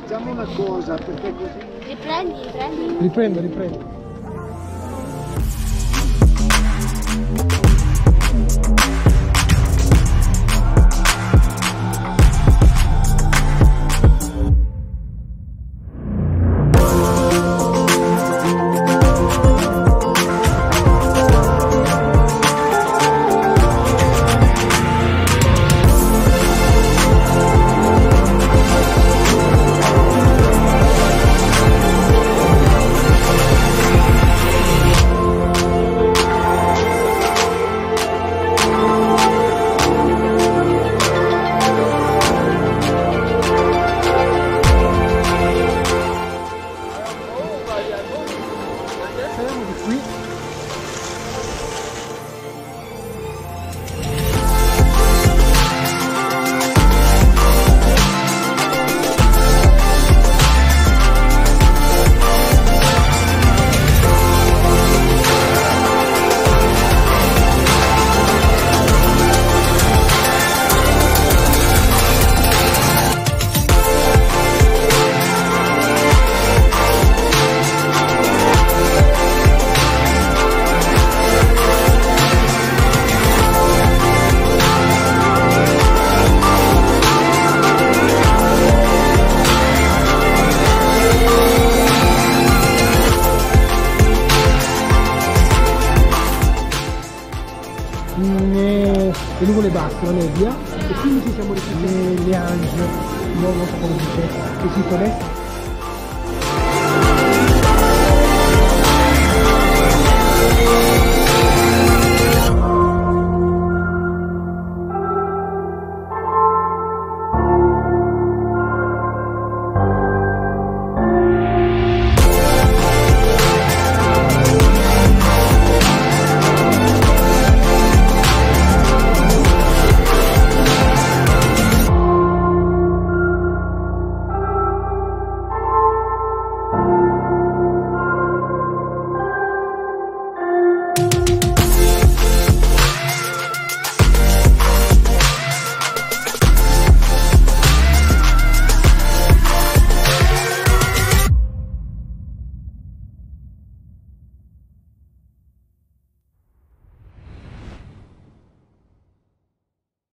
facciamo una cosa perché così Riprendi, riprendi. Riprendo, riprendo. We. Lungo le basse, la nebbia, e quindi ci siamo riusciti le ange, non, non so come dice, che si sono